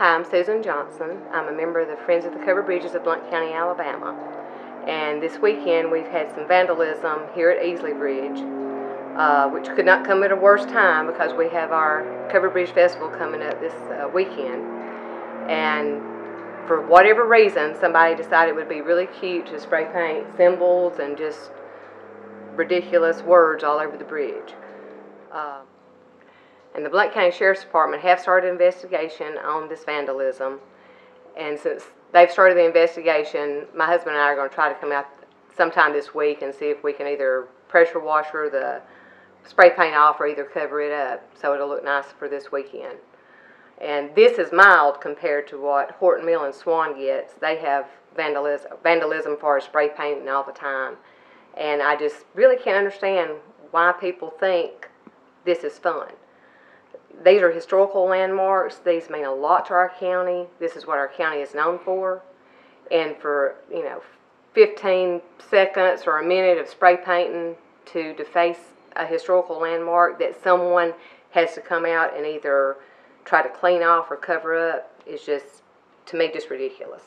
Hi, I'm Susan Johnson. I'm a member of the Friends of the Covered Bridges of Blount County, Alabama. And this weekend, we've had some vandalism here at Easley Bridge, uh, which could not come at a worse time because we have our Covered Bridge Festival coming up this uh, weekend. And for whatever reason, somebody decided it would be really cute to spray paint symbols and just ridiculous words all over the bridge. Uh, and the Blount County Sheriff's Department have started an investigation on this vandalism. And since they've started the investigation, my husband and I are gonna try to come out sometime this week and see if we can either pressure washer the spray paint off or either cover it up, so it'll look nice for this weekend. And this is mild compared to what Horton Mill and Swann gets. They have vandalism, vandalism for spray painting all the time. And I just really can't understand why people think this is fun. These are historical landmarks. These mean a lot to our county. This is what our county is known for. And for, you know, 15 seconds or a minute of spray painting to deface a historical landmark that someone has to come out and either try to clean off or cover up is just, to me, just ridiculous.